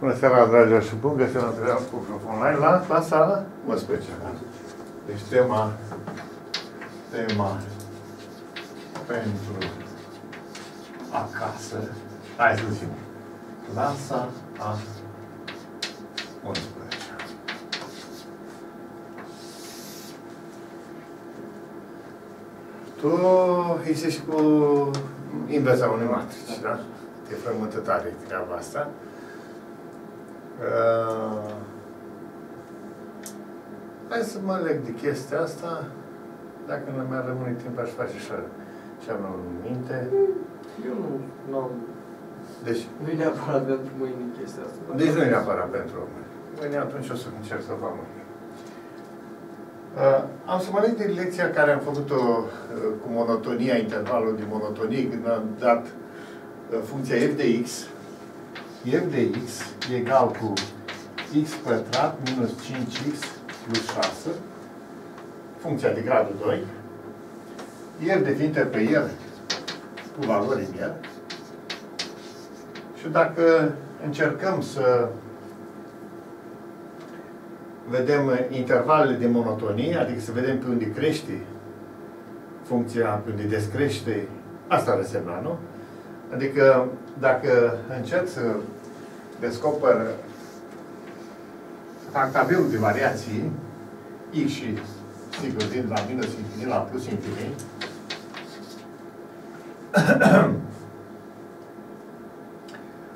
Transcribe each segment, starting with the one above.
Bună seara, dragilor, și bun găsit la întâlnirea cu Club Online la clasa 11. Deci tema, tema pentru acasă, hai să zicem, clasa a 11. Tu ești cu inversa unei matrici, da? E frământătare treaba asta. Uh, hai să mă leg de chestia asta. Dacă nu mi-ar rămâne timp, aș face așa ce am în minte. Eu nu am... Deci, Nu e neapărat pentru mâine chestia asta. dar- deci nu e neapărat pentru mâine. Mâine atunci o să încerc să fac mâine. Uh, am să mă leg de lecția care am făcut-o uh, cu monotonia, intervalul de monotonie, când am dat uh, funcția f de x. f de x e egal cu x pătrat minus 5x plus 6, funcția de gradul 2, f definită pe el cu valori în el. Și dacă încercăm să vedem intervalele de monotonie, adică să vedem pe unde crește funcția, pe unde descrește, asta ar însemna, nu? Adică dacă încerc să descoper, fac tabelul de variații, x și, sigur, din la minus infinit la plus infinit,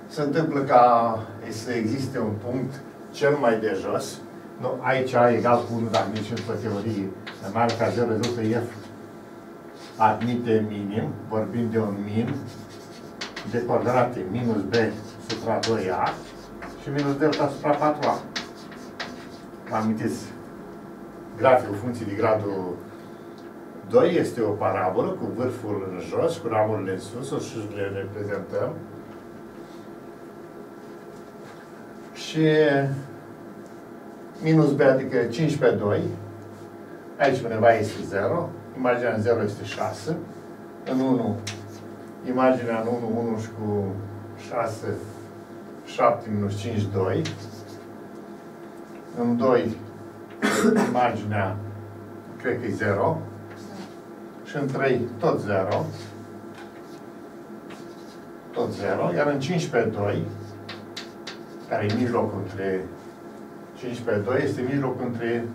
se întâmplă ca să existe un punct cel mai de jos, nu, aici A egal cu 1, dacă nici pe teorie, în mare ca 0 rezultă F admite minim, vorbim de un min de coordonate minus B supra 2A și minus delta supra 4A. Vă amintiți? Graficul funcției de gradul 2 este o parabolă cu vârful în jos, cu ramurile în sus, o să le reprezentăm. Și minus B, adică 5 pe 2. Aici undeva este 0. Imaginea în 0 este 6. În 1, imaginea în 1, 1 și cu 6, 7 minus 5, 2. În 2, imaginea, cred că e 0. Și în 3, tot 0. Tot 0. Iar în 5 pe 2, care e mijlocul între 5 pe 2 este mijlocul între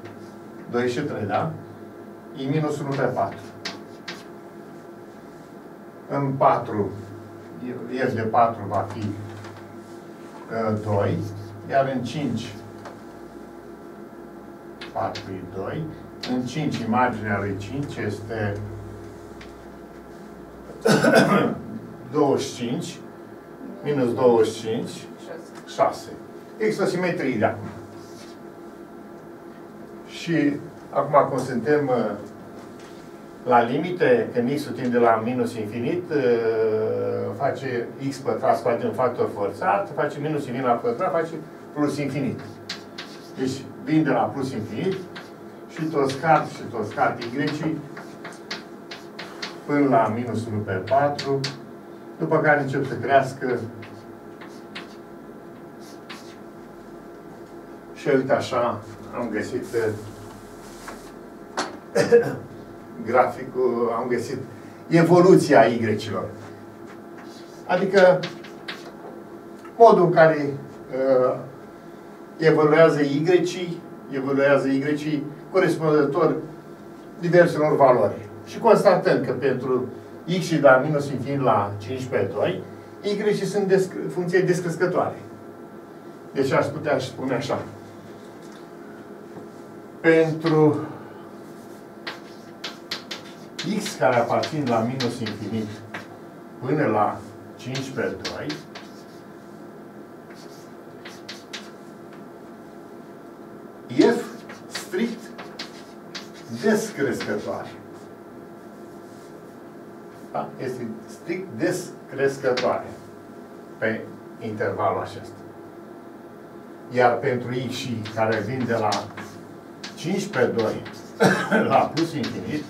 2 și 3, da? E minus 1 pe 4. În 4, f de 4 va fi uh, 2, iar în 5, 4 e 2, în 5, imaginea lui 5 este 25, minus 25, 6. Există o simetrie de acum. Și acum, cum suntem uh, la limite, când x tinde la minus infinit, uh, face x pătrat, scoate un factor forțat, face minus infinit la pătrat, face plus infinit. Deci, vin de la plus infinit și tot scad și tot scad y până la minus 1 pe 4, după care încep să crească și uite așa am găsit graficul, am găsit evoluția Y-cilor. Adică modul în care uh, evoluează Y, evoluează Y corespunzător diverselor valori. Și constatăm că pentru X și de la minus infinit la 5 pe 2, Y sunt desc funcții descrescătoare. Deci aș putea spune așa. Pentru x care aparțin la minus infinit până la 5 pe 2, f strict descrescătoare. Da? Este strict descrescătoare pe intervalul acesta. Iar pentru x și care vin de la 5 pe 2 la plus infinit,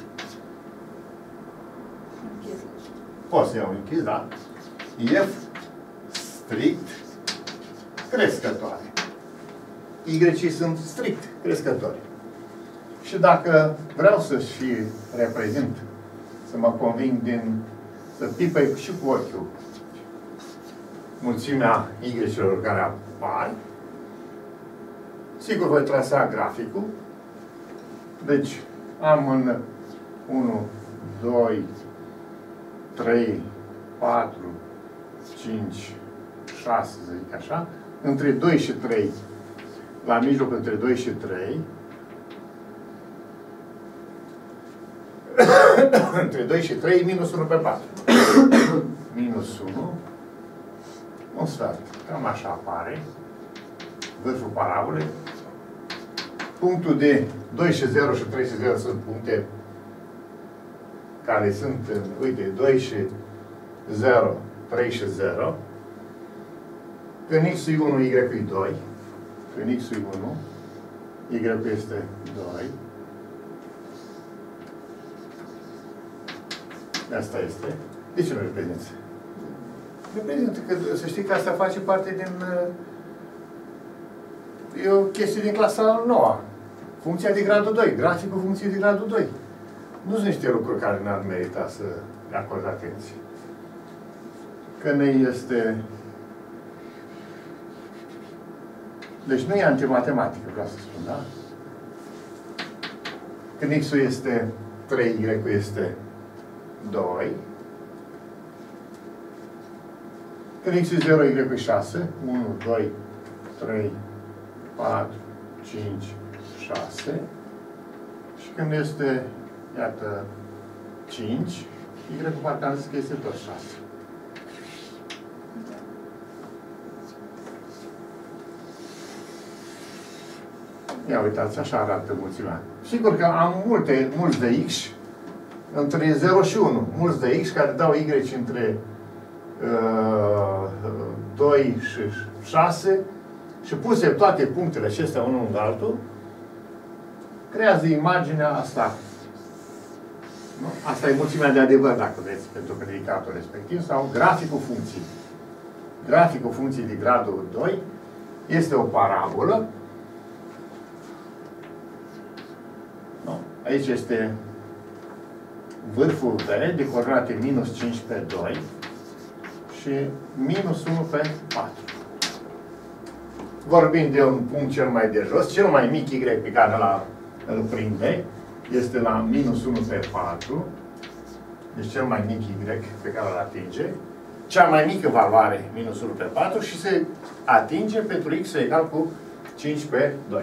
pot să iau închis, da? F strict crescătoare. Y sunt strict crescători. Și dacă vreau să și reprezint, să mă conving din, să pipăi și cu ochiul mulțimea Y-celor care apar, sigur voi trasa graficul. Deci, am în 1, 2, 3, 4, 5, 6, să zic așa, între 2 și 3, la mijloc între 2 și 3, între 2 și 3, minus 1 pe 4. minus 1, un sfert. Cam așa apare. Vârful parabolei. Punctul de 2 și 0 și 3 și 0 sunt puncte care sunt în, uite, 2 și 0, 3 și 0. Când x e 1, y e 2. Când x e 1, y este 2. Asta este. De ce nu reprezinți? Reprezintă că, să știi că asta face parte din... Uh, e o chestie din clasa noua. Funcția de gradul 2. Graficul funcției de gradul 2. Nu sunt niște lucruri care n-ar merita să le acord atenție. Că ne este... Deci nu e antimatematică, vreau să spun, da? Când x este 3, y este 2. Când x e 0, y e 6. 1, 2, 3, 4, 5, 6. Și când este, iată, 5, y parcă am zis că este tot 6. Ia uitați, așa arată mulțimea. Sigur că am multe, mulți de x între 0 și 1. Mulți de x care dau y între uh, 2 și 6 și puse toate punctele acestea unul în altul, creează imaginea asta. Nu? Asta e mulțimea de adevăr, dacă vreți, pentru predicatul respectiv, sau graficul funcției. Graficul funcției de gradul 2 este o parabolă. Nu? Aici este vârful V de coordonate minus 5 pe 2 și minus 1 pe 4. Vorbim de un punct cel mai de jos, cel mai mic Y pe care îl prinde, este la minus 1 pe 4, deci cel mai mic Y pe care îl atinge, cea mai mică valoare, minus 1 pe 4, și se atinge pentru X egal cu 5 pe 2.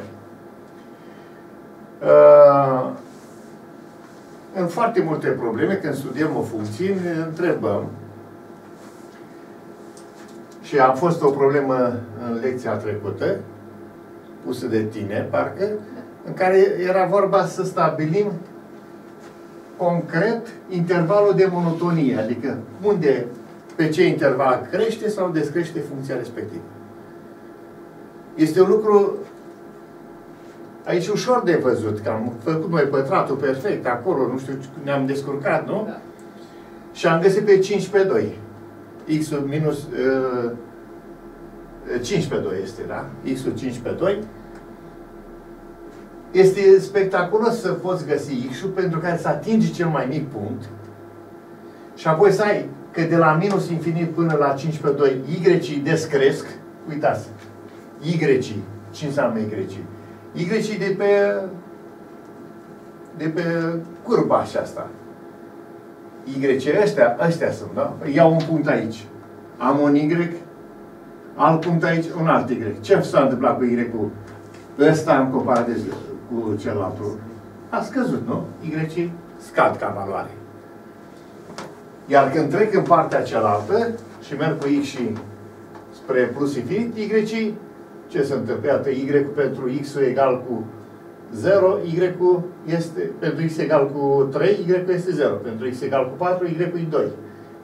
Uh, în foarte multe probleme, când studiem o funcție, ne întrebăm și a fost o problemă în lecția trecută, pusă de tine, parcă, în care era vorba să stabilim concret intervalul de monotonie, adică unde, pe ce interval crește sau descrește funcția respectivă. Este un lucru Aici ușor de văzut, că am făcut noi pătratul perfect acolo, nu știu, ne-am descurcat, nu? Da. Și am găsit pe 5 pe 2. x minus uh, 5 pe 2 este, da? x 5 pe 2. Este spectaculos să poți găsi x pentru care să atingi cel mai mic punct și apoi să ai că de la minus infinit până la 5 pe 2 y descresc, uitați, y ce înseamnă y Y de pe, de pe curba aceasta. Y ăștia, ăștia sunt, da? Iau un punct aici. Am un Y, alt punct aici, un alt Y. Ce s-a întâmplat cu Y-ul ăsta în comparație cu celălalt? A scăzut, nu? Y scad ca valoare. Iar când trec în partea cealaltă și merg cu X și spre plus infinit, Y ce se întâmplă? Iată, Y pentru X egal cu 0, Y este, pentru X egal cu 3, Y este 0. Pentru X egal cu 4, Y e 2.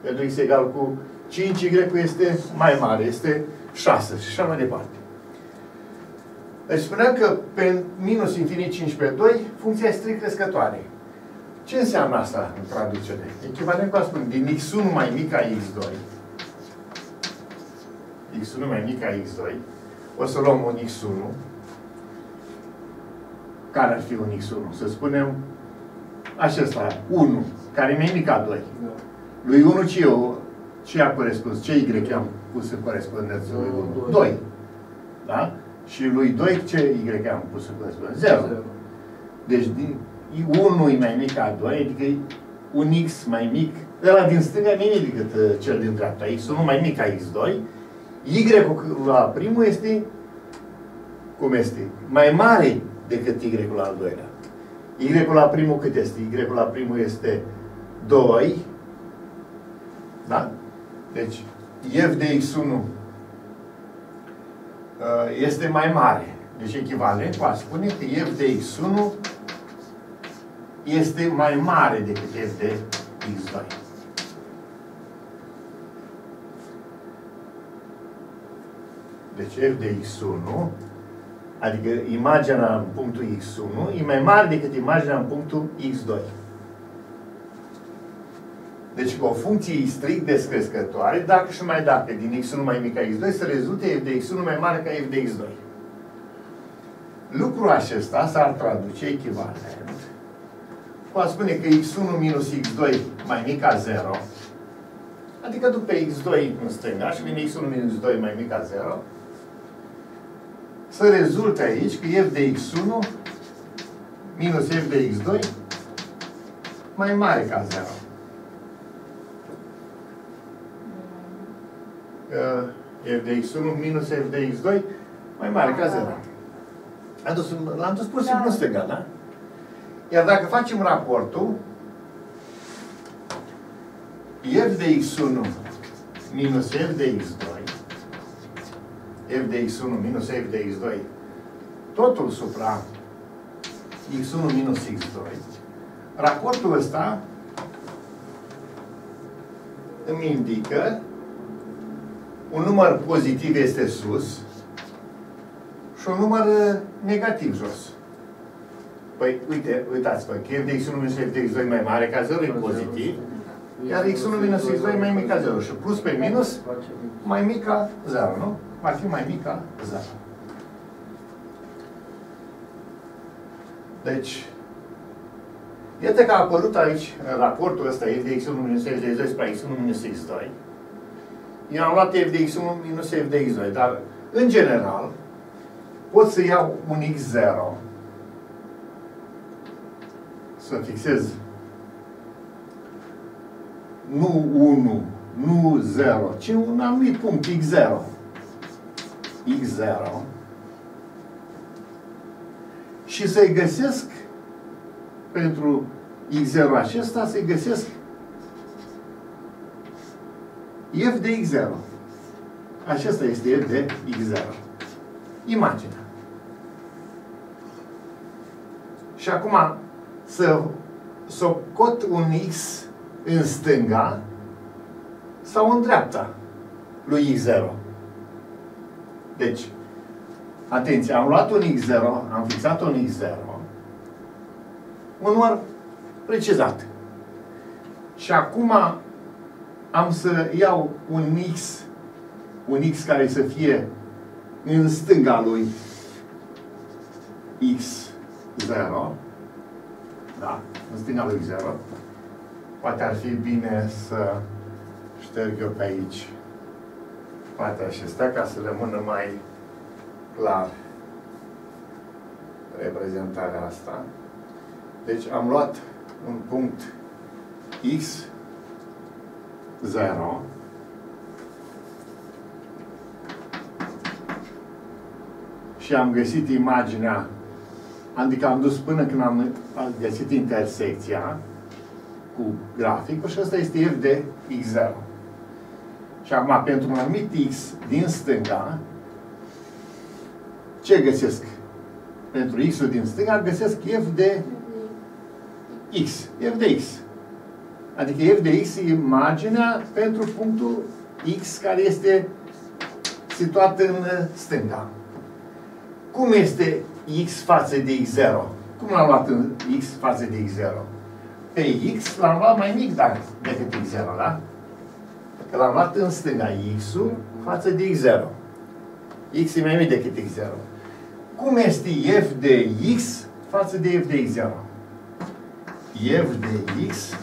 Pentru X egal cu 5, Y este mai mare, este 6 și așa mai departe. Deci spuneam că pe minus infinit 5 pe 2, funcția este strict crescătoare. Ce înseamnă asta în traducere? Echivalent cu a spune, din x1 mai mic ca x2, x1 mai mic ca x2, O să luăm un x1. Care ar fi un x1? Să spunem acesta, 1, care e mai mic ca 2. Da. Lui 1 ce eu, ce a corespuns? Ce y am pus în corespondență lui 1? 2. Da? Și lui 2 ce y am pus în corespondență? 0. Zero. Deci din, 1 e mai mic ca 2, adică e un x mai mic. Ăla din stânga e mai mic decât uh, cel din dreapta. x1 mai mic ca x2. Y-ul la primul este, cum este? Mai mare decât Y-ul la al doilea. Y-ul la primul cât este? Y-ul la primul este 2. Da? Deci, f de x1 uh, este mai mare. Deci echivalent cu a spune că f de x1 este mai mare decât f de x2. Deci f de x1, adică imaginea în punctul x1, e mai mare decât imaginea în punctul x2. Deci că o funcție e strict descrescătoare, dacă și mai dacă din x1 mai mic ca x2, să rezulte f de x1 mai mare ca f de x2. Lucrul acesta s-ar traduce echivalent cu a spune că x1 minus x2 mai mic ca 0, adică după x2 în stânga și vine x1 minus 2 mai mic ca 0, să rezulte aici că f de x1 minus f de x2 mai mare ca 0. Uh, f de x1 minus f de x2 mai mare ca 0. L-am dus, l-am dus pur și simplu în stânga, da? Iar dacă facem raportul, f de x1 minus f de x2, f de x1 minus f de x2, totul supra x1 minus x2, raportul ăsta îmi indică un număr pozitiv este sus și un număr negativ jos. Păi, uite, uitați-vă, că f de x1 minus f de x2 mai mare ca 0 e pozitiv, iar x1 minus x2 mai mic ca 0. Și plus pe minus mai mic ca 0, nu? Va fi mai mic ca 0. Deci, iată că a apărut aici, în raportul ăsta, f de x1 minus f de x2 spre x1 minus x2. Eu am luat f de x1 minus f de x2, dar, în general, pot să iau un x0 să fixez. Nu 1, nu 0, ci un anumit punct, x0. x0 și să-i găsesc pentru x0 acesta, să-i găsesc f de x0. Acesta este f de x0. Imaginea. Și acum să socot un X în stânga sau în dreapta lui X0. Deci, atenție, am luat un X0, am fixat un X0, un număr precizat. Și acum am să iau un X, un X care să fie în stânga lui X0, da, în stânga lui 0. Poate ar fi bine să șterg eu pe aici partea acestea ca să rămână mai clar reprezentarea asta. Deci am luat un punct X 0 și am găsit imaginea Adică am dus până când am găsit intersecția cu graficul și ăsta este f de x0. Și acum, pentru un anumit x din stânga, ce găsesc? Pentru x-ul din stânga găsesc f de x. f de x. Adică f de x e imaginea pentru punctul x care este situat în stânga. Cum este x față de x0. Cum l-am luat în x față de x0? Pe x l-am luat mai mic dacă, decât x0, da? Că l-am luat în stânga x-ul față de x0. x e mai mic decât x0. Cum este f de x față de f de x0? f de x,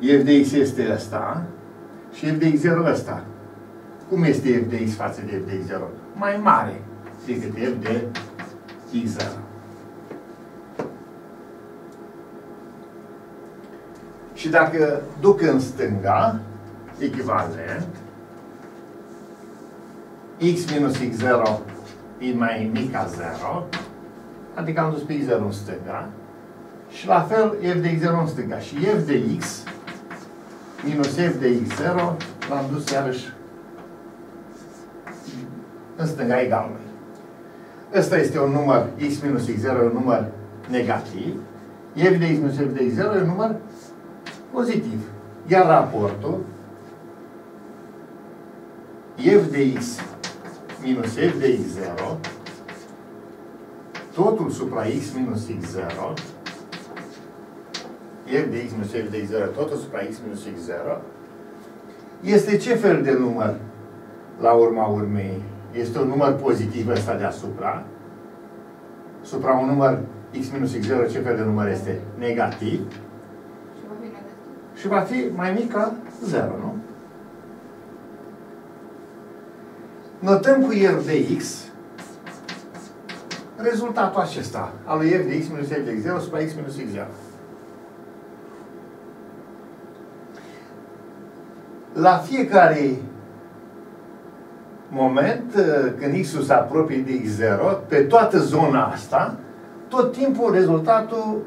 f de x este ăsta și f de x0 ăsta. Cum este f de x față de f de x0? Mai mare decât f de x0. Și dacă duc în stânga, echivalent, x minus x0 e mai mic ca 0, adică am dus pe x0 în stânga, și la fel f de x0 în stânga. Și f de x minus f de x0 l-am dus iarăși în stânga egalului. Ăsta este un număr x minus x0, un număr negativ. f de x minus f de x0 e un număr pozitiv. Iar raportul f de x minus f de x0 totul supra x minus x0 f de x minus f de x0 totul supra x minus x0 este ce fel de număr la urma urmei? Este un număr pozitiv ăsta deasupra. Supra un număr x minus x0 ce fel de număr este? Negativ. Și va fi mai mic ca 0, nu? Notăm cu f de x rezultatul acesta al lui f de x minus f de x0 supra x minus x0. La fiecare moment, uh, când x-ul se apropie de x0, pe toată zona asta, tot timpul rezultatul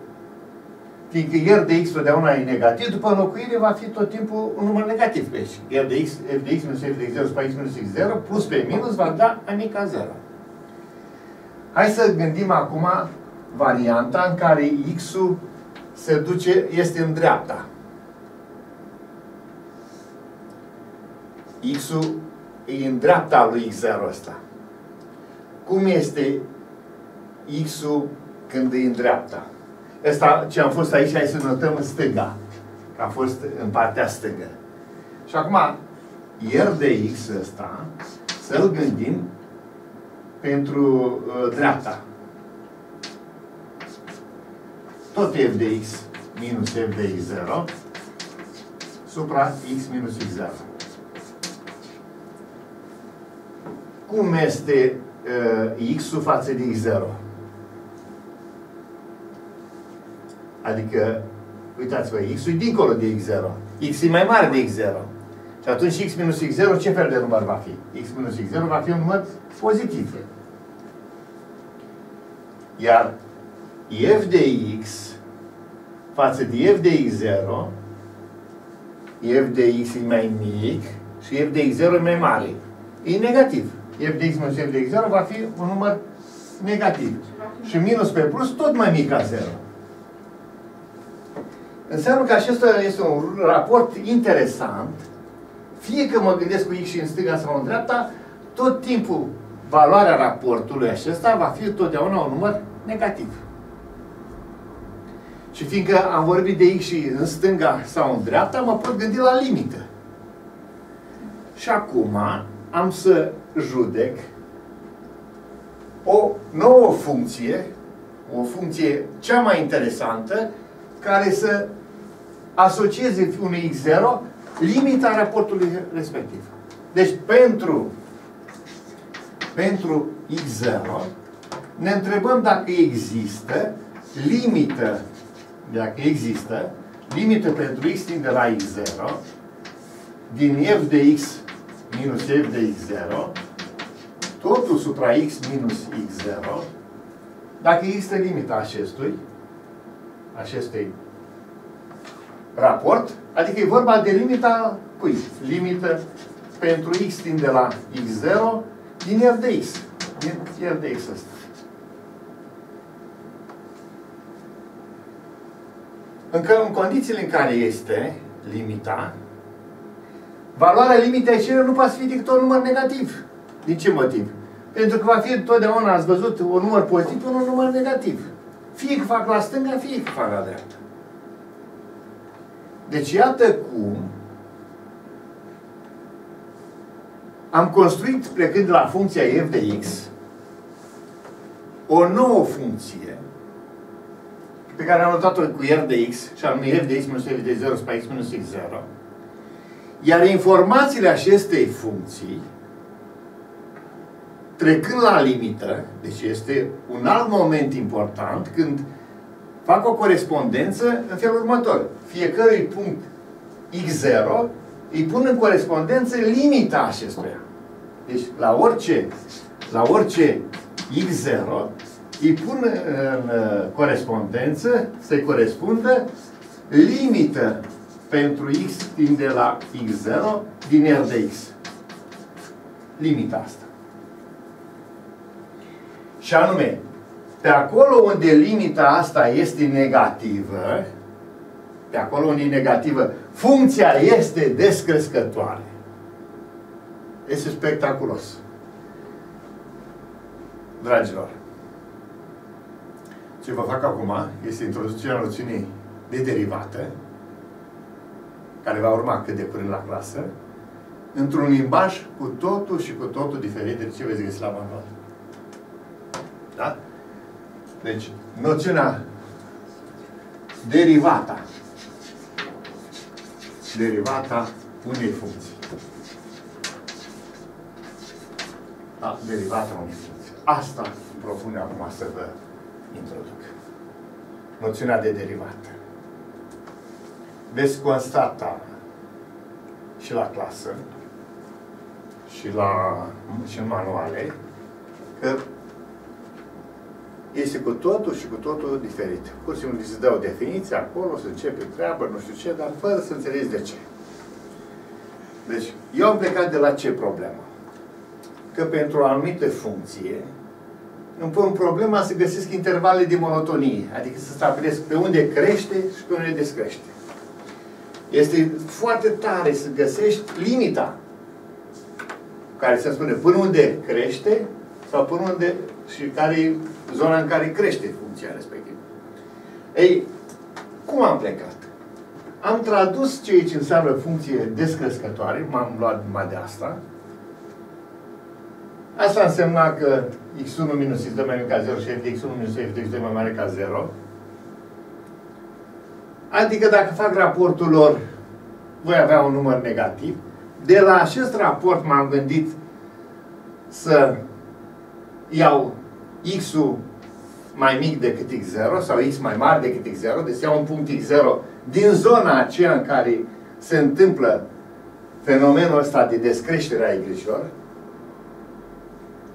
Fiindcă R de x totdeauna e negativ, după înlocuire va fi tot timpul un număr negativ pe aici. R de x, f de x minus f de x0 supra x minus x0, plus pe minus va da amica 0. Hai să gândim acum varianta în care x-ul se duce, este în dreapta. X-ul e în dreapta lui x0 ăsta. Cum este x-ul când e în dreapta? Asta ce am fost aici, hai să notăm în stânga. Că a fost în partea stângă. Și acum, R de X ăsta, să-l gândim pentru uh, dreapta. Tot f de x minus f de x0 supra x minus x0. Cum este uh, x-ul față de x0? Adică, uitați-vă, x e dincolo de x0. x e mai mare de x0. Și atunci x minus x0, ce fel de număr va fi? x minus x0 va fi un număr pozitiv. Iar f de x față de f de x0, f de x e mai mic și f de x0 e mai mare. E negativ. F de x minus f de x0 va fi un număr negativ. Și minus pe plus tot mai mic ca 0. Înseamnă că acesta este un raport interesant, fie că mă gândesc cu X și în stânga sau în dreapta, tot timpul valoarea raportului acesta va fi totdeauna un număr negativ. Și fiindcă am vorbit de X și în stânga sau în dreapta, mă pot gândi la limită. Și acum am să judec o nouă funcție, o funcție cea mai interesantă, care să asocieze unui x0 limita raportului respectiv. Deci pentru, pentru x0 ne întrebăm dacă există limită, dacă există limită pentru x de la x0 din f de x minus f de x0 totul supra x minus x0 dacă există limita acestui acestei raport, adică e vorba de limita cui? Limită pentru x din de la x0 din r de x. Din r de x ăsta. Încă în condițiile în care este limita, valoarea limitei acelea nu poate fi decât un număr negativ. Din ce motiv? Pentru că va fi totdeauna, ați văzut, un număr pozitiv, un număr negativ. Fie că fac la stânga, fie că fac la dreapta. Deci iată cum am construit, plecând de la funcția f de x, o nouă funcție pe care am notat-o cu r de x, și anume f de x minus f de 0 spre x minus x0, iar informațiile acestei funcții, trecând la limită, deci este un alt moment important, când fac o corespondență în felul următor. Fiecărui punct x0 îi pun în corespondență limita acestuia. Deci la orice, la orice x0 îi pun în uh, corespondență să-i corespundă limită pentru x timp de la x0 din R de x. Limita asta. Și anume, pe acolo unde limita asta este negativă, pe acolo unde e negativă, funcția este descrescătoare. Este spectaculos. Dragilor, ce vă fac acum este introducerea noțiunii de derivată, care va urma cât de curând la clasă, într-un limbaj cu totul și cu totul diferit de ce veți găsi la manual. Da? Deci, noțiunea derivata. Derivata unei funcții. Da? Derivata unei funcții. Asta propune acum să vă introduc. Noțiunea de derivată. Veți constata și la clasă și, la, și în manuale că este cu totul și cu totul diferit. Pur și simplu se dă o definiție acolo, se începe treabă, nu știu ce, dar fără să înțelegi de ce. Deci, eu am plecat de la ce problemă? Că pentru o anumită funcție, îmi pun problema să găsesc intervale de monotonie, adică să stabilesc pe unde crește și pe unde descrește. Este foarte tare să găsești limita care se spune până unde crește sau până unde și care e zona în care crește funcția respectivă. Ei, cum am plecat? Am tradus ceea ce înseamnă funcție descrescătoare, m-am luat numai de asta. Asta însemna că x1 minus x2 mai mic ca 0 și f de x1 minus f de x2 mai mare ca 0. Adică dacă fac raportul lor, voi avea un număr negativ. De la acest raport m-am gândit să iau x-ul mai mic decât x0 sau x mai mare decât x0, deci iau un punct x0 din zona aceea în care se întâmplă fenomenul ăsta de descreștere a y-ilor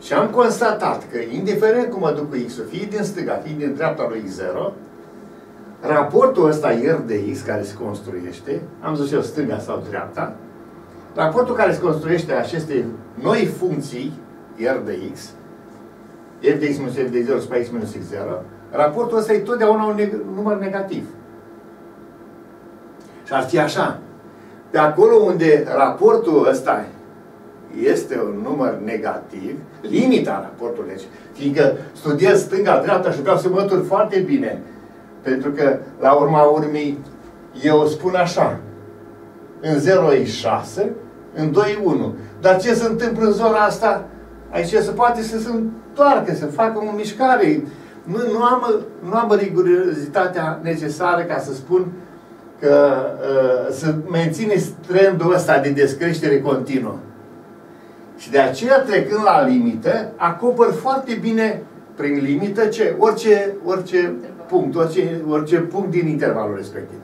și am constatat că, indiferent cum mă duc cu x-ul, fie din stânga, fie din dreapta lui x0, raportul ăsta r de x care se construiește, am zis eu stânga sau dreapta, raportul care se construiește aceste noi funcții r de x, f de x minus f de 0 spre x minus x0, raportul ăsta e totdeauna un neg număr negativ. Și ar fi așa. Pe acolo unde raportul ăsta este un număr negativ, limita raportului, deci, fiindcă studiez stânga-dreapta și vreau să mătur foarte bine, pentru că, la urma urmei, eu spun așa, în 0 e 6, în 2 e 1. Dar ce se întâmplă în zona asta? Aici se poate să se întoarcă, să facă o mișcare. Nu, nu, am, nu am rigurozitatea necesară ca să spun că uh, să menține trendul ăsta de descreștere continuă. Și de aceea, trecând la limită, acopăr foarte bine prin limită ce? Orice, orice punct, orice, orice punct din intervalul respectiv.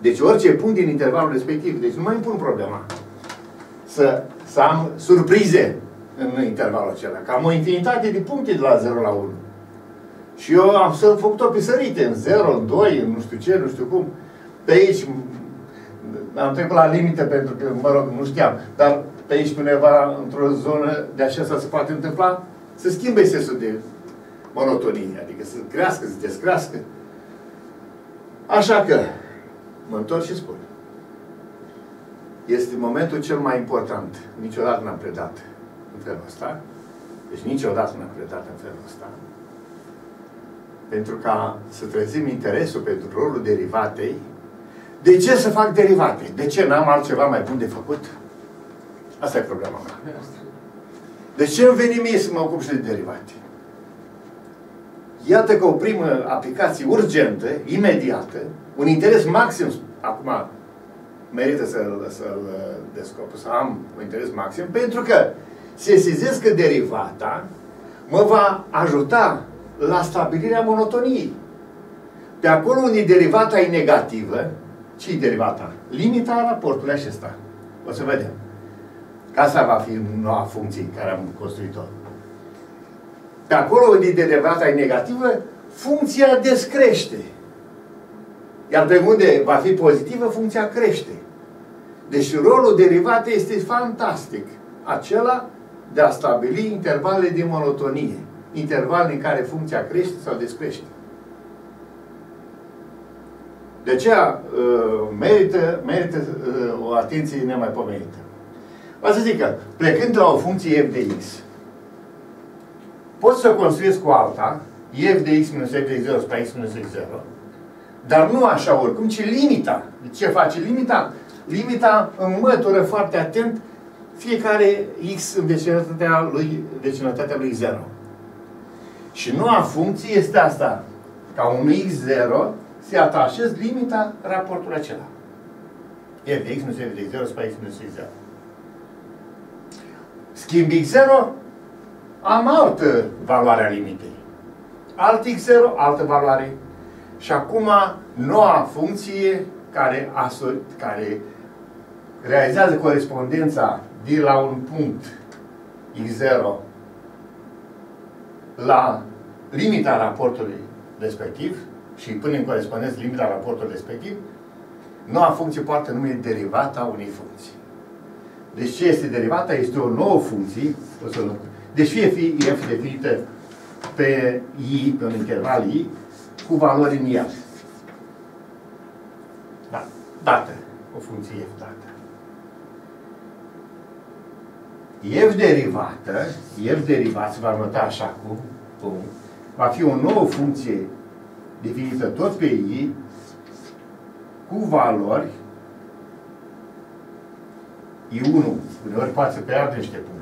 Deci orice punct din intervalul respectiv. Deci nu mai îmi pun problema să, să am surprize în intervalul acela. Că am o infinitate de puncte de la 0 la 1. Și eu am să făcut-o pe sărite, în 0, în 2, în nu știu ce, nu știu cum. Pe aici am trecut la limită pentru că, mă rog, nu știam. Dar pe aici undeva, într-o zonă de așa se poate întâmpla, să schimbe sensul de monotonie, adică să crească, să descrească. Așa că, mă întorc și spun. Este momentul cel mai important. Niciodată n-am predat în felul ăsta. Deci niciodată n-am predat în felul ăsta. Pentru ca să trezim interesul pentru rolul derivatei. De ce să fac derivate? De ce n-am altceva mai bun de făcut? Asta e problema mea. Deci ce îmi veni mie să mă ocup și de derivate? Iată că o primă aplicație urgentă, imediată, un interes maxim, acum merită să-l să, descoper, să am un interes maxim, pentru că se sesizez că derivata mă va ajuta la stabilirea monotoniei. Pe acolo unde derivata e negativă, ce e derivata? Limita raportului acesta. O să vedem. Că asta va fi noua funcție care am construit-o. Pe acolo unde derivata e negativă, funcția descrește. Iar pe unde va fi pozitivă, funcția crește. Deci rolul derivat este fantastic. Acela de a stabili intervale de monotonie. Intervale în care funcția crește sau descrește. De aceea uh, merită, merită uh, o atenție nemaipomenită. O să zic că, plecând la o funcție f de x, pot să construiesc cu alta, f de x minus f de 0 spre x minus x 0, dar nu așa oricum, ci limita. Ce face limita? Limita înmătură foarte atent fiecare x în vecinătatea lui, vecinătatea lui 0. Și noua funcție este asta. Ca un x0 se atașez limita raportului acela. f de x minus f de 0 spre x minus x0. Schimb x0, am altă valoare a limitei. Alt x0, altă valoare. Și acum noua funcție care, asol, care realizează corespondența de la un punct x0 la limita raportului respectiv și până în corespondență limita raportului respectiv, noua funcție poate numi derivata unei funcții. Deci ce este derivata? Este o nouă funcție, o să deci fie fi f definită pe i, pe un interval i, cu valori în el. Da. Dată. O funcție f dată. f derivată, f derivat se va nota așa cu punct, va fi o nouă funcție definită tot pe i, cu valori I1, uneori poate să pierdă niște puncte.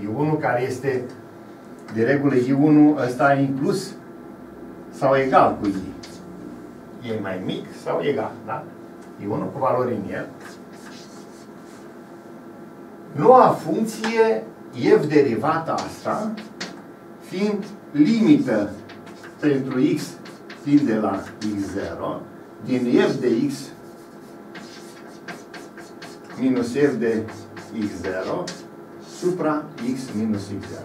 I1 care este, de regulă I1 ăsta inclus sau egal cu I. E mai mic sau egal, da? I1 cu valori în el. Noua funcție f derivata asta fiind limită pentru x fiind de la x0 din f de x minus f de x0 supra x minus x0.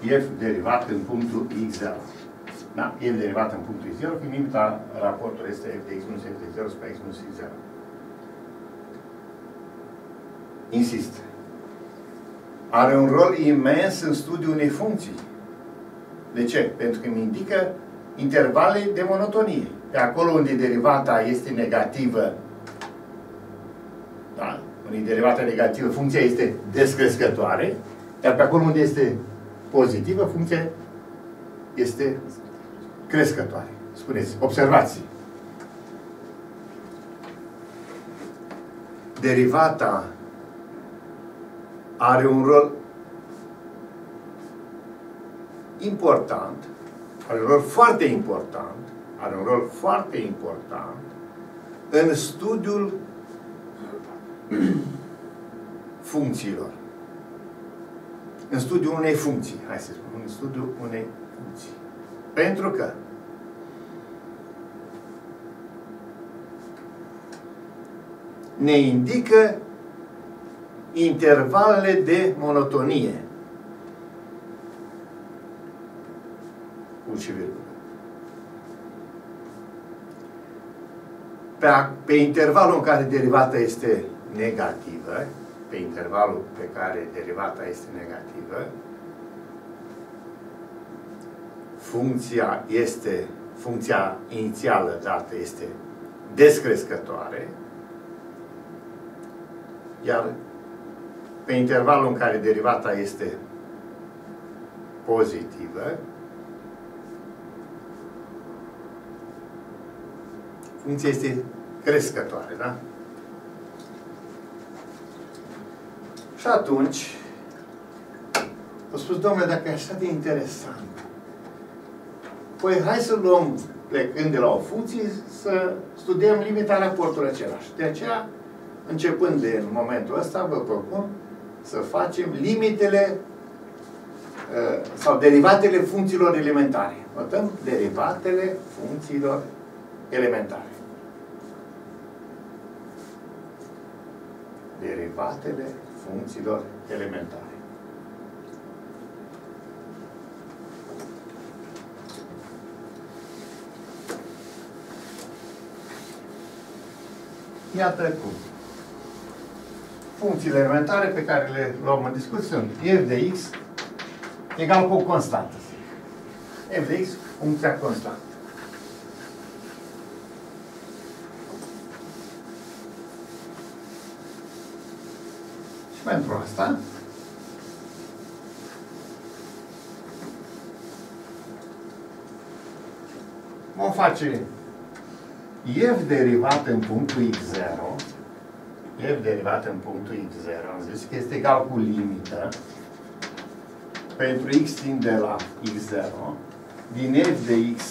f derivat în punctul x0. Da? f derivat în punctul x0, fiind limita raportului este f de x minus f de 0 spre x minus x0. Insist. Are un rol imens în studiul unei funcții. De ce? Pentru că îmi indică intervale de monotonie. Pe acolo unde derivata este negativă, da? unde derivata negativă, funcția este descrescătoare, iar pe acolo unde este pozitivă, funcția este crescătoare. Spuneți, observații. Derivata are un rol important, are un rol foarte important are un rol foarte important în studiul funcțiilor. În studiul unei funcții, hai să spun, în studiul unei funcții. Pentru că ne indică intervalele de monotonie. Cu și virgulă. pe, a, pe intervalul în care derivata este negativă, pe intervalul pe care derivata este negativă, funcția este, funcția inițială dată este descrescătoare, iar pe intervalul în care derivata este pozitivă, funcția este crescătoare, da? Și atunci, au spus, domnule, dacă e așa de interesant, păi hai să luăm, plecând de la o funcție, să studiem limita raportului același. De aceea, începând de în momentul ăsta, vă propun să facem limitele uh, sau derivatele funcțiilor elementare. Notăm derivatele funcțiilor elementare. Derivatele funcțiilor elementare. Iată cum. Funcțiile elementare pe care le luăm în discuție sunt f de x egal cu o constantă. f de x, funcția constantă. Și pentru asta. Vom face f derivat în punctul x0, f derivat în punctul x0, am zis că este egal cu limită. Pentru x tind de la x0 din f de x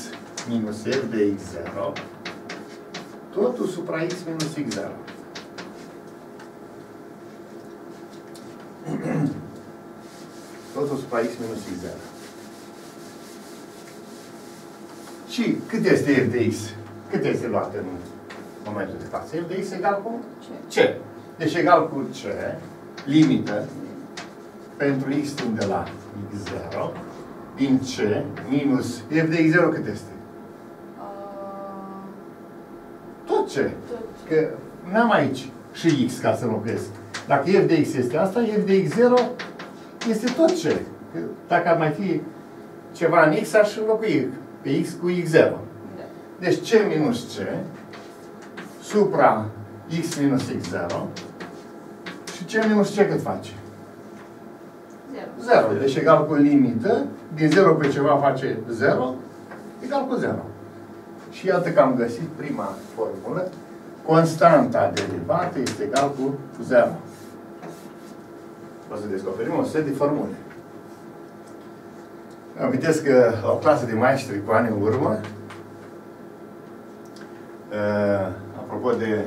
minus f de x0 totul supra x minus x0. Totul supra x minus x0. Și cât este f de x? Cât este luat în momentul de față? F de x egal cu C. C. Deci egal cu C, limită, pentru x tind de la x0, din C, minus f de x0 cât este? Uh, Tot C. tot. Că n-am aici și x ca să înlocuiesc. Dacă f de x este asta, f de x0 este tot C. Că dacă ar mai fi ceva în x, aș înlocui pe x cu x0. Da. Deci C minus C supra x minus x0 și C minus C cât face? Zero. 0. Deci egal cu limită, din 0 pe ceva face 0, egal cu 0. Și iată că am găsit prima formulă. Constanta derivată este egal cu 0. O să descoperim o serie de formule. Amintesc că la o clasă de maestri cu ani în urmă, uh, apropo de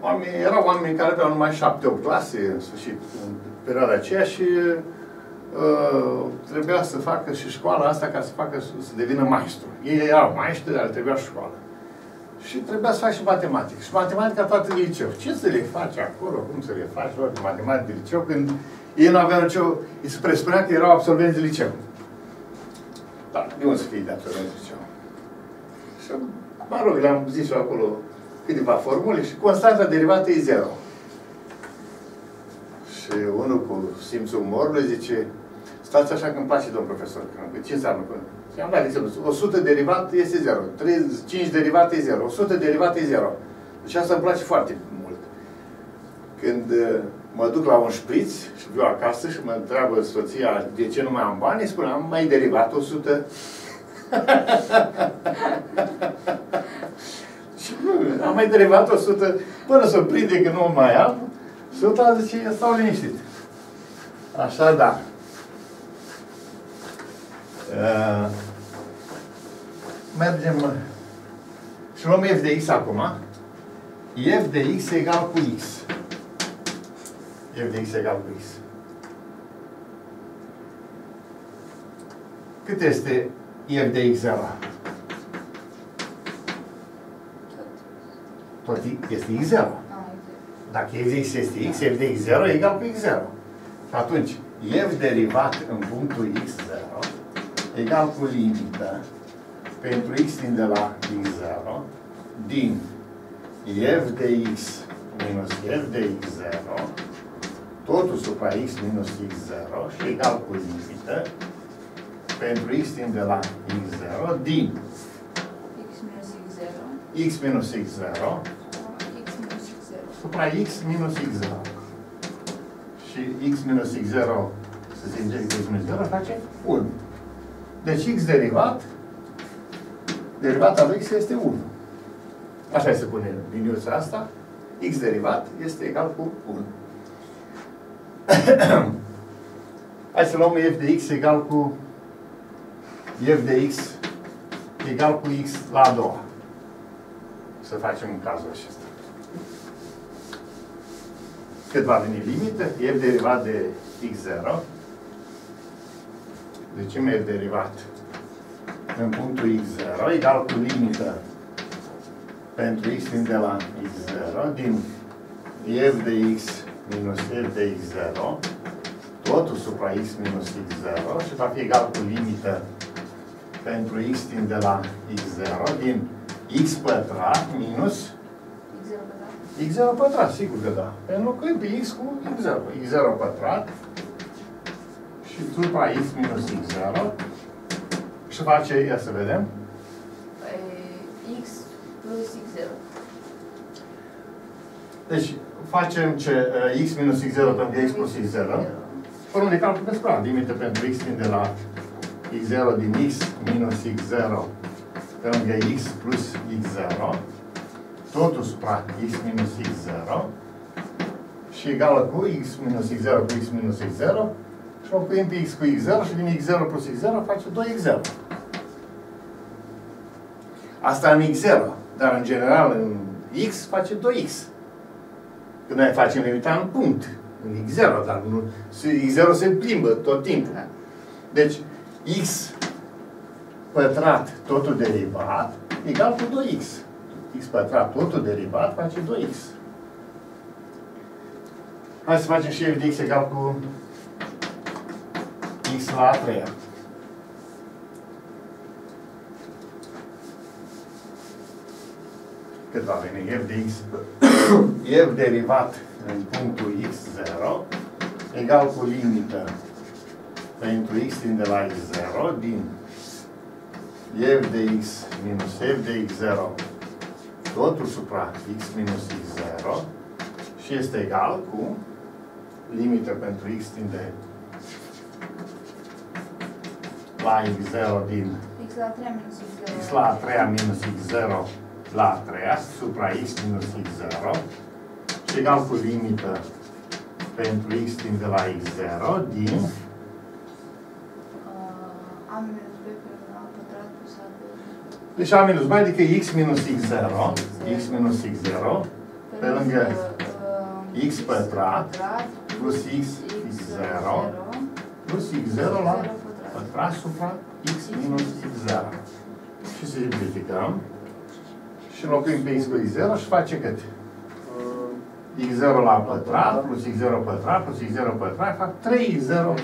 oameni, erau oameni care aveau numai șapte-opt clase, în sfârșit, în perioada aceea și uh, trebuia să facă și școala asta ca să facă să devină maestru. Ei erau maestri, dar le trebuia școală. Și trebuia să faci și matematică. Și matematica toată în liceu. Ce să le faci acolo? Cum să le faci? Ori matematică de liceu când ei nu aveau nicio... Îi se prespunea că erau absolvenți de liceu. Da, de unde să fie de absolvenți de liceu? Și, mă rog, le-am zis și eu acolo câteva formule și constanta derivată e zero. Și unul cu simțul umorului zice, stați așa că îmi place, domn profesor, că ce înseamnă? Și am dat exemplu, 100 derivat este 0, 5 derivat e 0, 100 derivat e 0. Deci asta îmi place foarte mult. Când uh, mă duc la un șpriț și viu acasă și mă întreabă soția de ce nu mai am bani, spune, am mai derivat 100. și nu, am mai derivat 100 până să prinde că nu mai am. Și tot zice, stau liniștit. Așa, da. Uh, mergem uh, și luăm f de x acum. f de x egal cu x. f de x egal cu x. Cât este f de x 0? Tot. Tot i- este x 0. Ah, exact. Dacă f de x este x, f de x0 e egal cu x0. Și atunci, f derivat în punctul x0 egal cu limită pentru x din de la x0 din f de x minus f de x0 totul supra x minus x0 și egal cu limită pentru x din de la x0 din X minus X0. x minus x0 X minus X0. supra x minus x0. Și x minus x0, să se injecte x minus 0, face 1. Deci x derivat, derivata lui x este 1. Așa se pune liniuța asta. X derivat este egal cu 1. Hai să luăm f de x egal cu f de x egal cu x la a doua. Să facem în cazul acesta. Cât va veni limită? f derivat de x0. Deci f derivat în punctul x0 egal cu limită pentru x fiind de la x0 din f de x minus f de x0 totul supra x minus x0 și va fi egal cu limită pentru x din de la x0 din x pătrat minus X0 pătrat. x0 pătrat, sigur că da. Pentru că e pe x cu x0. x0 pătrat și supra x minus x0 și face, ia să vedem, E, X plus X0. Deci facem ce uh, x minus x0 pentru x plus x0. Formul de calcul pe scoară, limite pentru x fiind de la x0 din x minus x0 pe lângă x plus x0, totul supra x minus x0 și egală cu x minus x0 cu x minus x0 și locuim pe x cu x0 și din x0 plus x0 face 2x0. Asta în x0, dar în general în x face 2x. Când noi facem limita în punct, în x0, dar nu, x0 se plimbă tot timpul. Da. Deci, x pătrat, totul derivat, egal cu 2x. x pătrat, totul derivat, face 2x. Hai să facem și f de x egal cu x la a treia. Cât va veni f de x? f derivat în punctul x0 egal cu limită pentru x din de la x0 din f de x minus f de x0 totul supra x minus x0 și este egal cu limită pentru x din de la x0 din X la 3 minus X0. x la a treia minus x0 la a treia supra x minus x0 și egal cu limită pentru x din de la x0 din Uh, A minus B pe A pătrat plus AB. deci a minus b, adică x minus x0 x minus x0 Pe lângă uh, x pătrat plus x x0 plus x0 la pătrat. supra x minus x0 și simplificăm și înlocuim pe x cu x0 și face cât? Uh, x0 la pătrat plus x0 pătrat plus x0 pătrat fac 3x0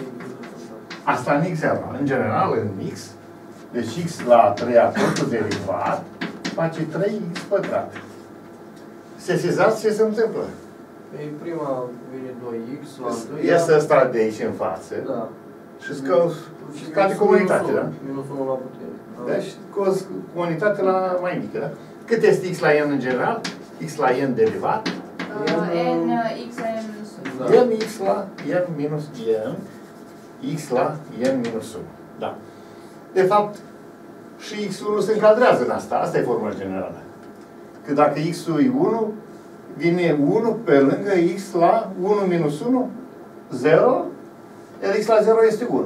Asta în x0. În general, în x, deci x la a treia totul derivat face 3x pătrat. Se sezați ce se întâmplă? Pe prima vine 2x, la a doua... Iese ăsta de aici în față Da. și scă, și scade comunitate, da? Minus 1 la putere. Da. Deci cu o comunitate la mai mică, da? Cât este x la n în general? x la n derivat? Uh, N, uh, X la N minus 1. Da. n x la n minus n x la n minus 1. Da. De fapt, și x1 se încadrează în asta. Asta e formula generală. Că dacă x-ul e 1, vine 1 pe lângă x la 1 minus 1, 0, iar x la 0 este 1.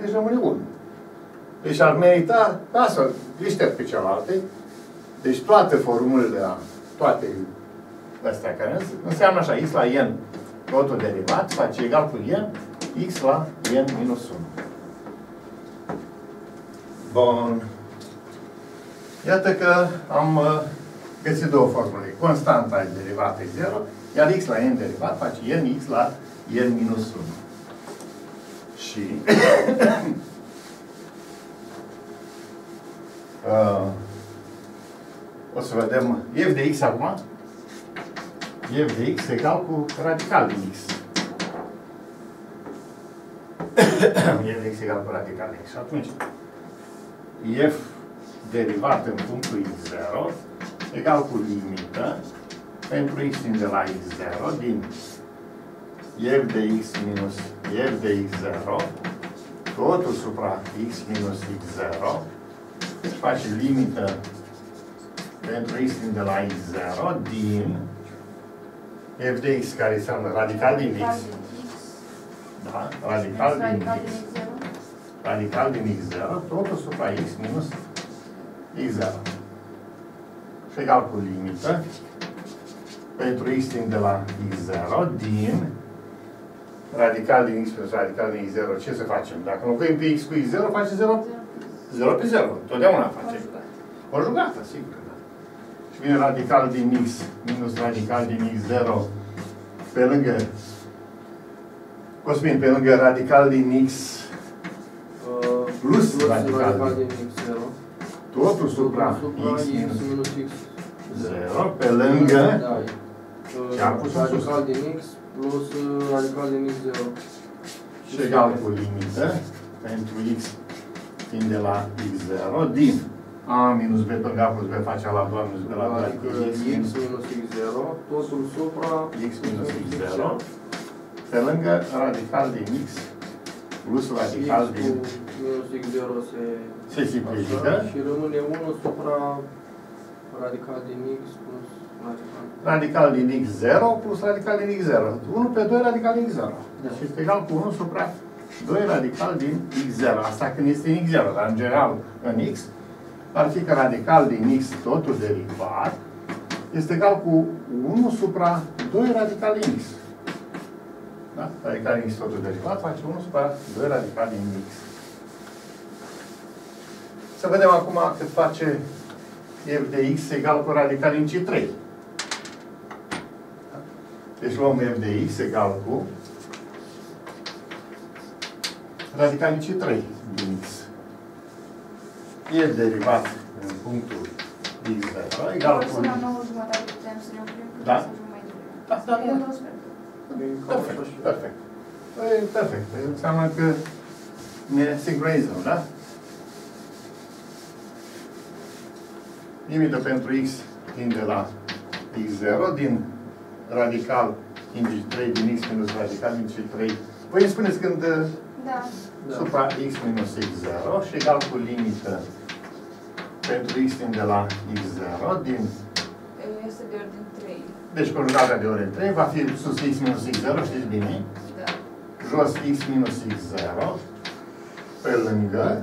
Deci rămâne 1. Deci ar merita, asta, lișteri pe cealaltă. Deci toate formulele, toate astea care înseamnă așa, x la n totul derivat face egal cu n, x la n minus 1. Bun. Iată că am uh, găsit două formule. Constanta derivată e 0, iar x la n derivat face n, x la n minus 1. Și uh, o să vedem f de x acum f de x egal cu radical din x. f de x egal cu radical din x. Și atunci, f derivat în punctul x0 egal cu limită pentru x din de la x0 din f de x minus f de x0 totul supra x minus x0 și face limită pentru x de la x0 din f de x care înseamnă radical din x. Da, radical din Radical x. din x0. Radical din x0, totul supra x minus x0. Și egal cu limită pentru x din de la x0 din radical din x plus radical din x0. Ce să facem? Dacă înlocuim pe x cu x0, face 0, 0 pe 0. Totdeauna face. O jugată, sigur. Da. Și vine radical din x minus radical din x0 pe lângă Cosmin, pe lângă radical din x Uh, Plus plus radical. radical din x0. totul supra supra x x minus minus x. 0 pe lângă Da. Ce am pus în sus? Radical din x plus uh, radical din x0. și egal cu limită pentru x fiind de la x0 din a minus b pe lângă a plus b face la 2 minus b la 2 Adică adică x x minus minus x0, totul supra x minus x0 pe lângă radical din x plus radical x din cu minus x0 se... se simplifică. Așa, și rămâne 1 supra radical din x plus radical. radical din x0 plus radical din x0 1 pe 2 radical din x0 Da. și este egal cu 1 supra 2 radical din x0 asta când este în x0 dar în general în x ar fi că radical din x totul derivat este egal cu 1 supra 2 radical din x. Da? Radical din x totul derivat face 1 supra 2 radical din x. Să vedem acum cât face f de x egal cu radical din c3. Deci luăm f de x egal cu radical din c3 din x. E derivat în punctul x de la egal Doar cu... să la 9 jumătate putem să ne oprim, Da. putem să ajung mai devreme. Da, da, E da. două sferturi. Perfect, perfect. Păi, perfect. Păi înseamnă că ne sincronizăm, da? Limită pentru x fiind de la x0 din radical din 3 din x minus radical din c3. Voi îmi spuneți când uh, Da. Da. supra x minus x0 și egal cu limită pentru x din de la x0 din Este de ordin 3. deci conjugația de ori 3 va fi sus x minus x0, știți bine? Da. jos x minus x0 pe lângă,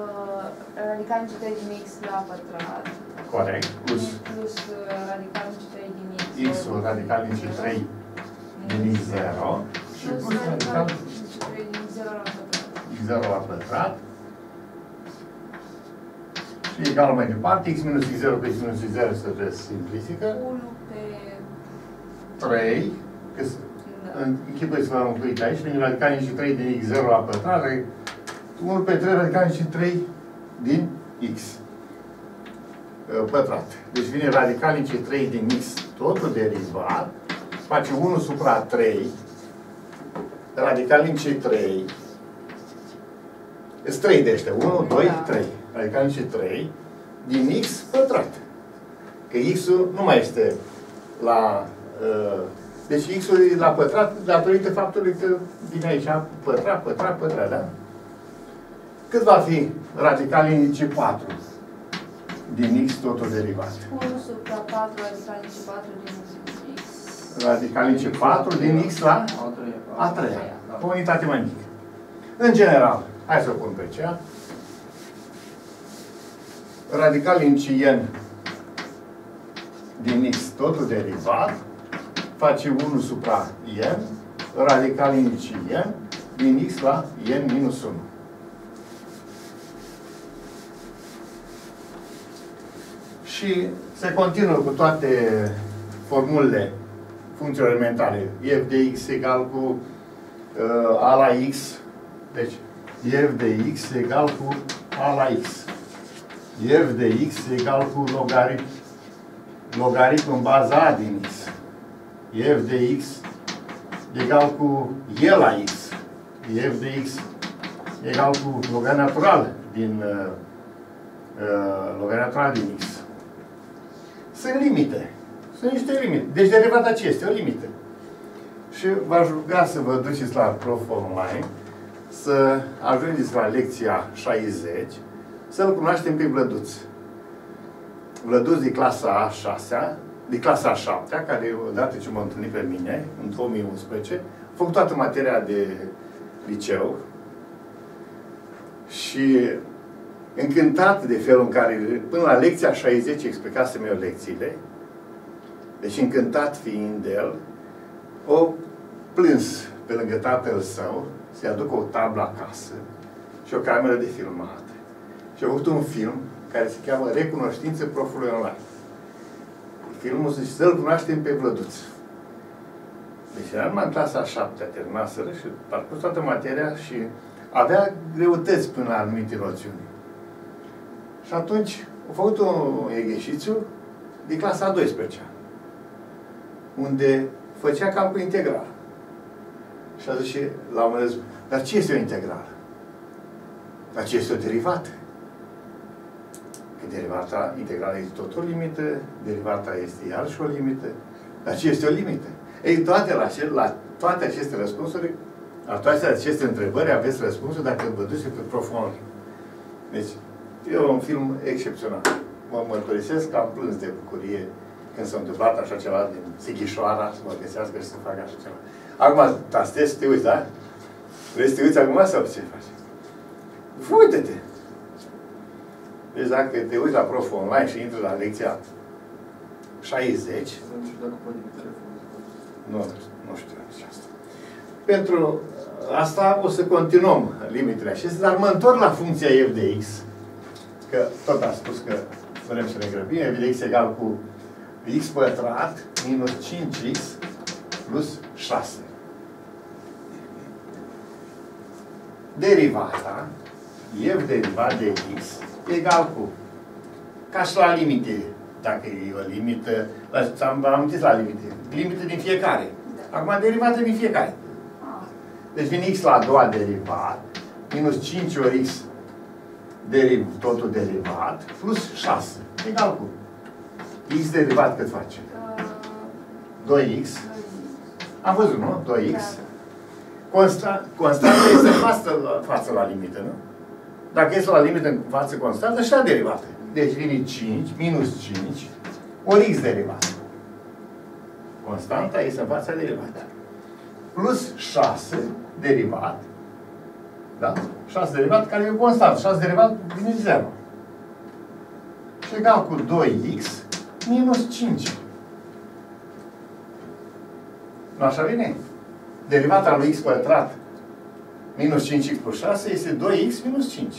Uh, Radical din 3 din x la pătrat. corect, plus Plus uh, radical din 3 din x. x-ul radical din c3 din x0 și Plus plus radical radical din 3 din 0 la pătrat. x0 la pătrat și egal mai departe, x minus x0 pe x minus x0 se desimplifică, 1 pe... 3, că s- Da. închipuiți-vă încuit aici, vine radical din c3 din x0 la pătrat, 1 pe 3 radical din c3 din x uh, pătrat. Deci vine radical din c3 din x, totul derivat, face 1 supra 3, radical din c3, sunt 3 de ăștia, 1, 2, Da. 3, radical din c3, din x pătrat. Că x-ul nu mai este la... Uh, deci x-ul e la pătrat datorită faptului că vine aici pătrat, pătrat, pătrat, da? Cât va fi radical din c4 din x totul derivat? 1 supra 4 radical din 4 din x. Radical din c4 din x la A treia. a treia. O unitate mai mică. În general, hai să o pun pe cea. Radical din cn din x totul derivat face 1 supra n, radical din cn din x la n minus 1. Și se continuă cu toate formulele funcțiilor elementare. f de x egal cu uh, a la x. Deci, f de x egal cu a la x. f de x egal cu logaritm, logaritm în baza a din x. f de x egal cu e la x. f de x egal cu logaritm natural din uh, uh, logaritm natural din x. Sunt limite. Sunt niște limite. Deci derivata ce este? O limită. Și v-aș ruga să vă duceți la Prof Online, să ajungeți la lecția 60, să-l cunoaștem pe Blăduț. Vlăduț de clasa a 6 de clasa a 7 care odată ce m-a întâlnit pe mine, în 2011, a făcut toată materia de liceu și încântat de felul în care, până la lecția 60, explicasem eu lecțiile, deci încântat fiind el, o plâns pe lângă tatăl său să-i aducă o tablă acasă și o cameră de filmat. Și a avut un film care se cheamă Recunoștință profului online. Filmul zice, să-l cunoaștem pe Vlăduț. Deci eram în clasa a șaptea, terminaseră și parcurs toată materia și avea greutăți până la anumite noțiuni. Și atunci a făcut un exercițiu de clasa a 12 unde făcea calcul integral. Și a zis și la un moment dat, dar ce este o integrală? Dar ce este o derivată? Că derivata integrală este tot o limită, derivata este iarăși o limită. Dar ce este o limită? Ei, toate, la, la toate aceste răspunsuri, la toate aceste întrebări aveți răspunsul dacă vă duceți pe profund. Deci, e un film excepțional. Mă mărturisesc că am plâns de bucurie când s-a întâmplat așa ceva din Sighișoara, să mă găsească și să facă așa ceva. Acum, tastezi, te uiți, da? Vrei să te uiți acum sau ce faci? Uite-te! Deci dacă te uiți la prof online și intri la lecția 60, nu, nu știu nici asta. Pentru asta o să continuăm limitele acestea, dar mă întorc la funcția f de x, că tot a spus că vrem să ne grăbim, f de x egal cu x pătrat minus 5x plus 6. Derivata, f derivat de x, egal cu, ca și la limite, dacă e o limită, am amintit la limite, limite din fiecare. Da. Acum derivată din fiecare. Ah. Deci vine x la a doua derivat, minus 5 ori x deriv, totul derivat, plus 6, egal cu x derivat cât face? 2x. Am văzut, nu? 2x. Da. Consta, constanta este față la, față la limită, nu? Dacă este la limită în față constantă, și la derivată. Deci vine 5 minus 5 ori x derivat. Constanta este în fața derivată. Plus 6 derivat. Da? 6 derivat care e constant. 6 derivat vine 0. Și egal cu 2x minus 5. Nu așa vine? Derivata lui x pătrat minus 5x plus 6 este 2x minus 5.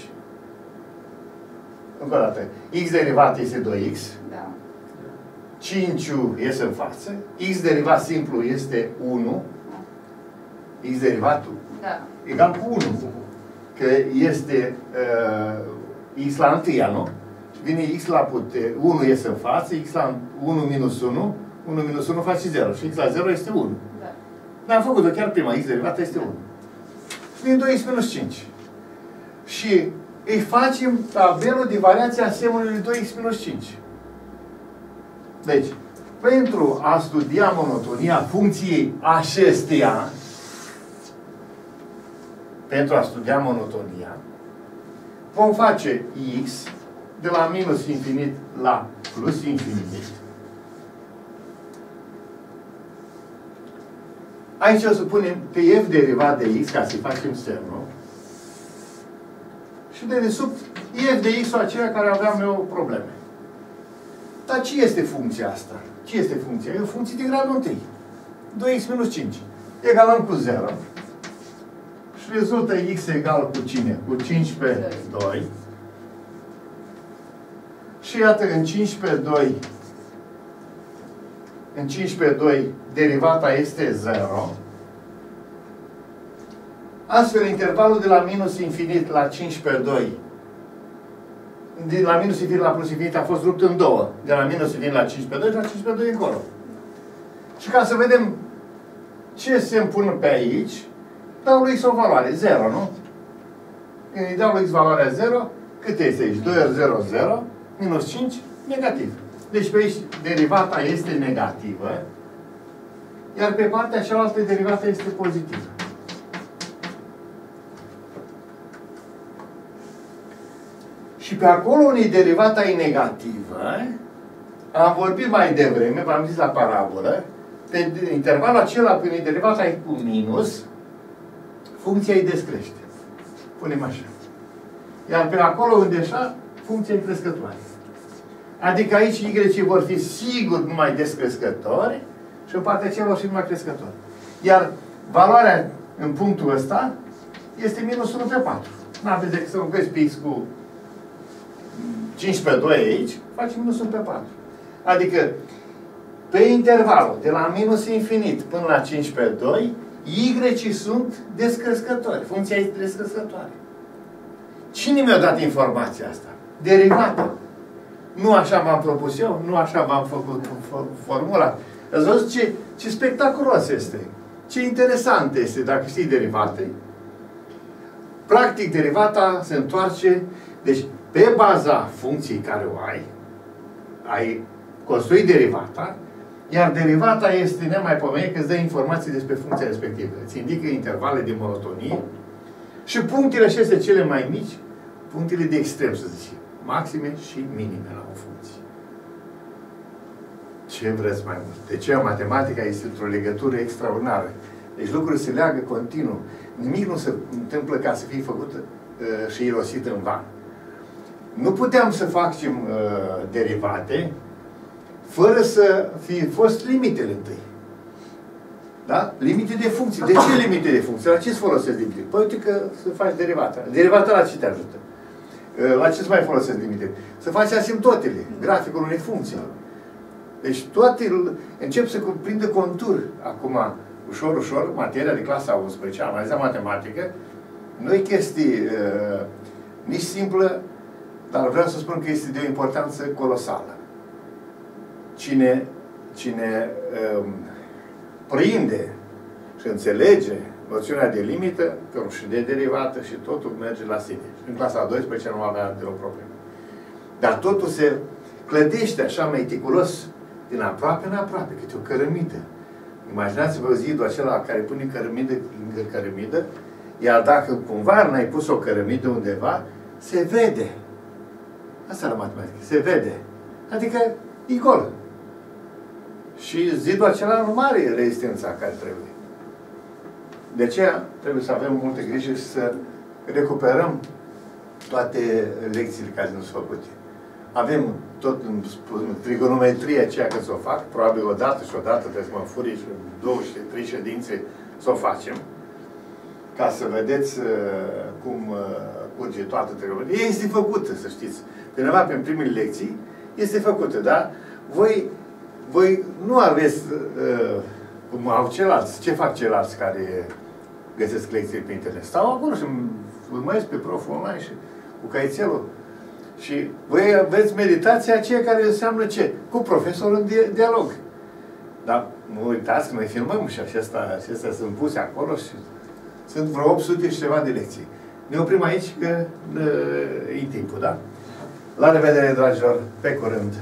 Încă o dată. x derivat este 2x. Da. 5 iese în față. x derivat simplu este 1. x derivatul da. egal cu 1. Că este uh, x la întâia, nu? vine x la putere, 1 iese în față, x la 1 minus 1, 1 minus 1 face 0 și x la 0 este 1. Da. Dar am făcut-o chiar prima, x derivată este 1. Și vine 2x minus 5. Și îi facem tabelul de variație a semnului 2x minus 5. Deci, pentru a studia monotonia funcției acesteia, pentru a studia monotonia, vom face x de la minus infinit la plus infinit. Aici o să punem pe f derivat de x ca să facem semnul. Și de sub f de x-ul aceea care aveam eu probleme. Dar ce este funcția asta? Ce este funcția? E o funcție de gradul 1. 2x minus 5. Egalăm cu 0. Și rezultă x egal cu cine? Cu 5 pe 2. Și iată, în 15 2, în 15 2, derivata este 0. Astfel, intervalul de la minus infinit la 15 2, de la minus infinit la plus infinit a fost rupt în două. De la minus infinit la 15 2 la 15 2 încolo. Și ca să vedem ce se împune pe aici, dau lui X o valoare, 0, nu? Când îi dau lui X valoarea 0, cât este aici? 2 ori 0, 0 minus 5, negativ. Deci pe aici derivata este negativă, iar pe partea cealaltă derivata este pozitivă. Și pe acolo unde derivata e negativă, am vorbit mai devreme, v-am zis la parabolă, pe intervalul acela prin derivat ai cu minus, funcția îi descrește. Punem așa. Iar pe acolo unde așa, funcția e crescătoare. Adică aici Y vor fi sigur numai descrescători și în partea aceea vor fi numai crescători. Iar valoarea în punctul ăsta este minus 1 pe 4. Nu aveți decât să înlocuiesc pe X cu 5 pe 2 aici, faci minus 1 pe 4. Adică, pe intervalul de la minus infinit până la 5 pe 2, Y sunt descrescători. Funcția este descrescătoare. Cine mi-a dat informația asta? Derivata. Nu așa m-am propus eu, nu așa m-am făcut formula. Ați văzut ce, ce spectaculos este? Ce interesant este dacă știi derivate. Practic, derivata se întoarce, deci pe baza funcției care o ai, ai construit derivata, iar derivata este nemaipomenit că îți dă informații despre funcția respectivă. Îți indică intervale de monotonie și punctele acestea cele mai mici, punctele de extrem, să zicem, maxime și minime la o funcție. Ce vreți mai mult? De ce matematica este într-o legătură extraordinară. Deci lucrurile se leagă continuu. Nimic nu se întâmplă ca să fie făcut uh, și irosit în van. Nu puteam să facem uh, derivate fără să fi fost limitele întâi. Da? Limite de funcții. De ce limite de funcții? La ce îți folosesc limite? Păi uite că să faci derivata. Derivata la ce te ajută? La ce îți mai folosesc limite? Să faci asimptotele, graficul unei funcții. Deci toate încep să cuprindă contur. Acum, ușor, ușor, materia de clasa 11, analiza matematică, nu e chestie uh, nici simplă, dar vreau să spun că este de o importanță colosală. Cine, cine um, prinde și înțelege noțiunea de limită, și de derivată și totul merge la sine. În clasa a 12 nu avea deloc probleme. Dar totul se clădește așa meticulos din aproape în aproape, câte o cărămidă. Imaginați-vă zidul acela care pune cărămidă lângă cărămidă, iar dacă cumva n-ai pus o cărămidă undeva, se vede. Asta la matematică. Se vede. Adică e gol. Și zidul acela nu are rezistența care trebuie. De aceea trebuie să avem multe grijă și să recuperăm toate lecțiile care nu sunt făcute. Avem tot în trigonometria aceea că să o fac, probabil o dată și o dată trebuie să mă furii și două și trei ședințe să o facem, ca să vedeți uh, cum uh, curge toată trigonometria. Este făcută, să știți. Undeva pe primele lecții este făcută, da? Voi, voi nu aveți uh, cum au ceilalți. Ce fac ceilalți care găsesc lecții pe internet? Stau acolo și urmăresc pe proful online și cu caițelul. Și voi aveți meditația aceea care înseamnă ce? Cu profesorul în dialog. Dar nu uitați că noi filmăm și acestea, acestea sunt puse acolo și sunt vreo 800 și ceva de lecții. Ne oprim aici că e timpul, da? La revedere, dragilor, pe curând!